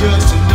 just